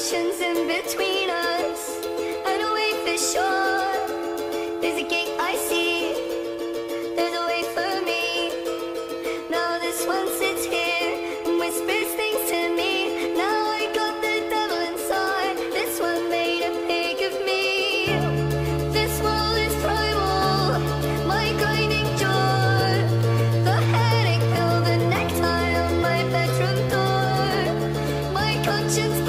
oceans in between us. And a way for sure. There's a gate I see. There's a way for me. Now this one sits here And whispers things to me. Now I got the devil inside. This one made a pig of me. This wall is primal. My grinding jaw The headache pill The necktie on my bedroom door. My conscience